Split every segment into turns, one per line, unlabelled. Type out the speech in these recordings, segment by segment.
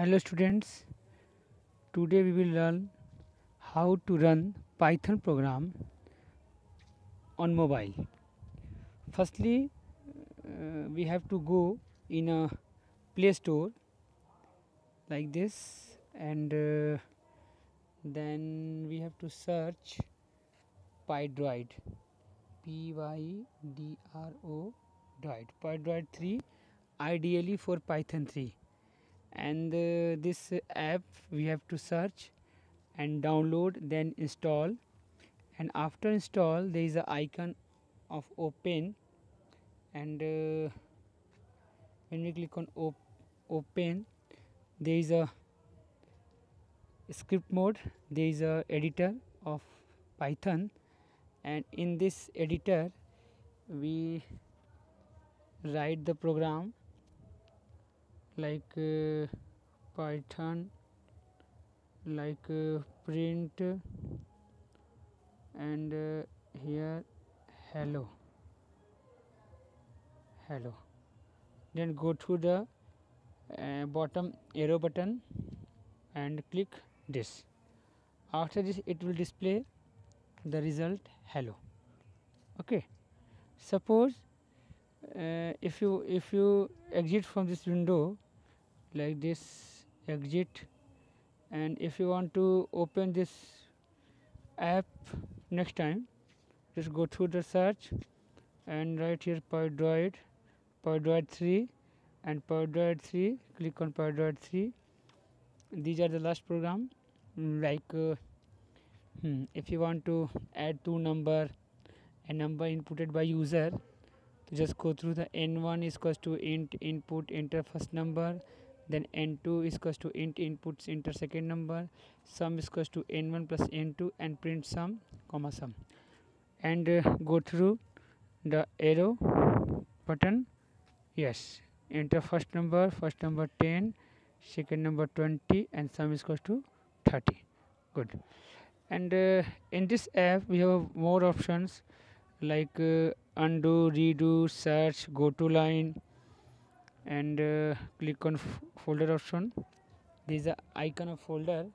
Hello students, today we will learn how to run Python program on mobile. Firstly, uh, we have to go in a Play Store like this and uh, then we have to search PyDroid. P Y D R O Droid. PyDroid 3 ideally for Python 3 and uh, this app we have to search and download then install. And after install there is a icon of open. And uh, when we click on op open there is a script mode. There is a editor of python. And in this editor we write the program like uh, python like uh, print and uh, here hello. Hello. Then go to the uh, bottom arrow button and click this. After this it will display the result hello. Okay. Suppose uh, if you if you exit from this window like this exit. And if you want to open this app next time just go through the search and write here PyDroid PyDroid 3 and PyDroid 3 click on PyDroid 3 these are the last program. Like uh, hmm, if you want to add two number a number inputted by user just go through the n1 is equals to int input enter first number then n2 is equals to int inputs enter second number sum is equals to n1 plus n2 and print sum comma sum. And uh, go through the arrow button. Yes enter first number first number 10 second number 20 and sum is equals to 30 good. And uh, in this app we have more options like uh, undo redo search go to line and uh, click on folder option. There is a icon of folder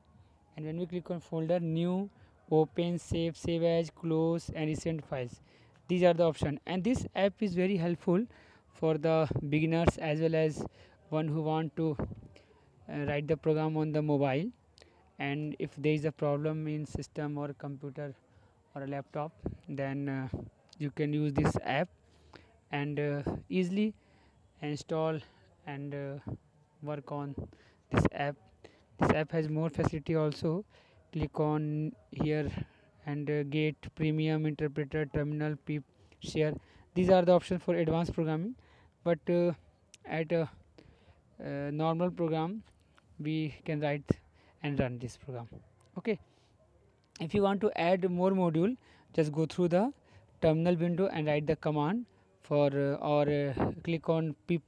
and when we click on folder new open save save as close and recent files. These are the option and this app is very helpful for the beginners as well as one who want to uh, write the program on the mobile. And if there is a problem in system or computer or a laptop then uh, you can use this app. And uh, easily install and uh, work on this app. This app has more facility also. Click on here and uh, get premium interpreter terminal pip share. These are the options for advanced programming. But uh, at a uh, normal program we can write and run this program. Okay. If you want to add more module just go through the terminal window and write the command for uh, or uh, click on pip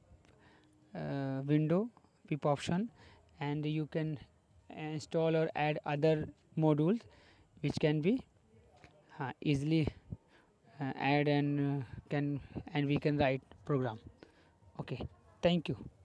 uh, window pip option and you can install or add other modules which can be uh, easily uh, add and uh, can and we can write program. Okay. Thank you